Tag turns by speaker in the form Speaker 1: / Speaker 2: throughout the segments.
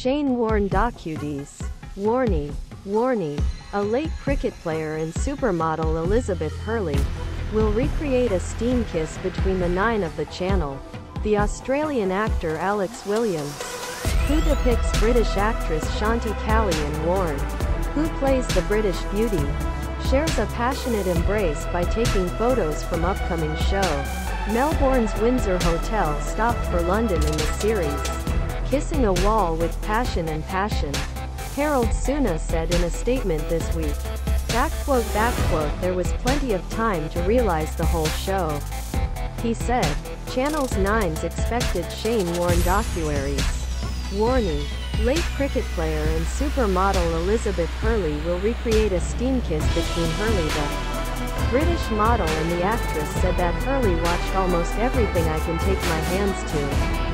Speaker 1: Shane Warne docuseries. Warnie. Warnie, a late cricket player and supermodel Elizabeth Hurley, will recreate a steam kiss between the nine of the channel. The Australian actor Alex Williams, who depicts British actress Shanti Kali in Warne, who plays the British beauty, shares a passionate embrace by taking photos from upcoming show. Melbourne's Windsor Hotel stopped for London in the series. Kissing a wall with passion and passion. Herald Suna said in a statement this week. Backquote backquote there was plenty of time to realize the whole show. He said, Channel's 9's expected Shane Warne docuseries. Warnie, late cricket player and supermodel Elizabeth Hurley will recreate a steam kiss between Hurley the British model and the actress said that Hurley watched almost everything I can take my hands to.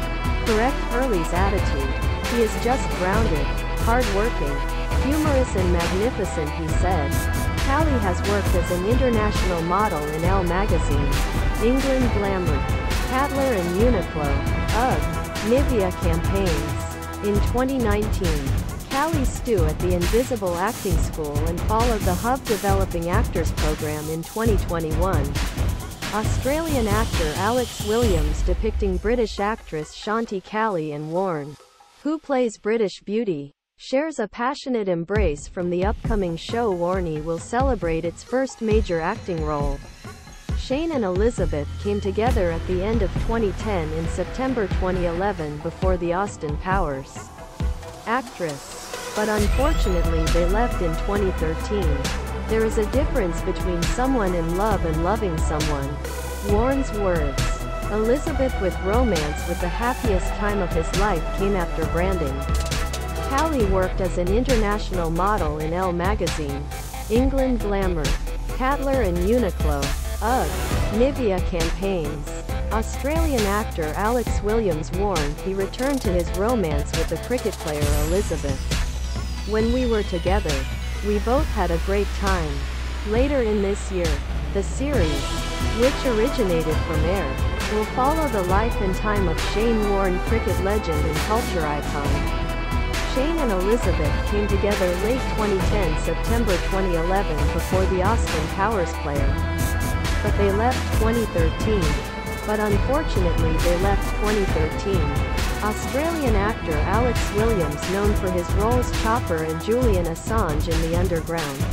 Speaker 1: Correct Hurley's attitude. He is just grounded, hard-working, humorous and magnificent he said. Kali has worked as an international model in Elle magazine, England Glamour, Tatler and Uniqlo, UGG, Nivea campaigns. In 2019, Kali Stu at the Invisible Acting School and followed the Hub Developing Actors Program in 2021. Australian actor Alex Williams depicting British actress Shanti Kali in Warne, who plays British Beauty, shares a passionate embrace from the upcoming show Warnie will celebrate its first major acting role. Shane and Elizabeth came together at the end of 2010 in September 2011 before the Austin Powers actress. But unfortunately they left in 2013. There is a difference between someone in love and loving someone. Warren's words. Elizabeth with romance with the happiest time of his life came after branding. Kali worked as an international model in Elle magazine, England Glamour, Tatler and Uniqlo, UGG, Nivea campaigns. Australian actor Alex Williams warned he returned to his romance with the cricket player Elizabeth. When we were together, we both had a great time. Later in this year, the series, which originated from Air, will follow the life and time of Shane Warne cricket legend and culture icon. Shane and Elizabeth came together late 2010 September 2011 before the Austin Powers player. But they left 2013. But unfortunately they left 2013. Australian actor Alex Williams known for his roles Chopper and Julian Assange in The Underground.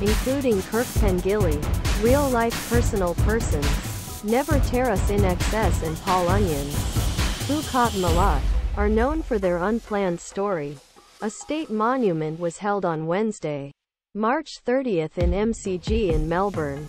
Speaker 1: Including Kirk Pengilly, real-life personal persons, Never Tear Us INXS and Paul Onions. Who Caught Malott are known for their unplanned story. A state monument was held on Wednesday, March 30th in MCG in Melbourne.